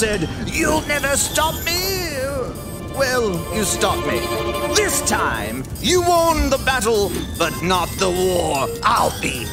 said, you'll never stop me? Well, you stopped me. This time, you won the battle, but not the war. I'll be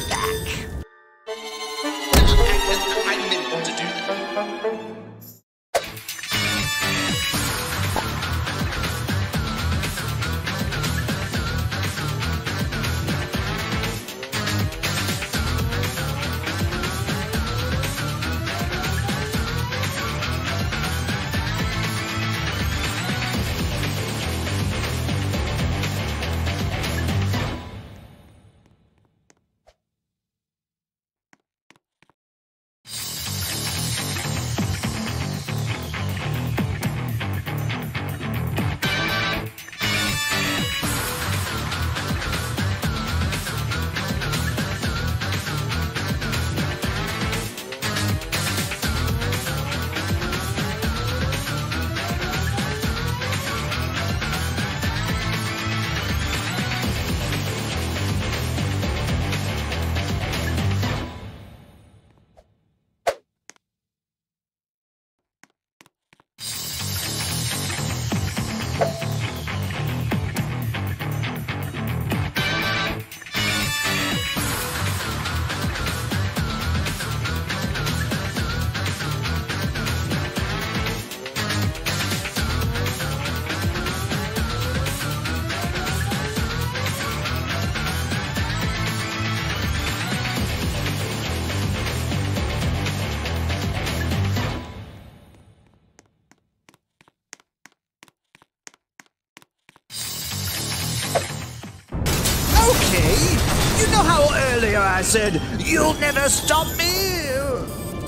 know how earlier I said, you'll never stop me?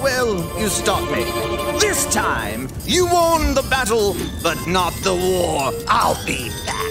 Well, you stopped me. This time, you won the battle, but not the war. I'll be back.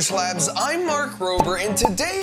To Crunch Labs. I'm Mark Rober, and today.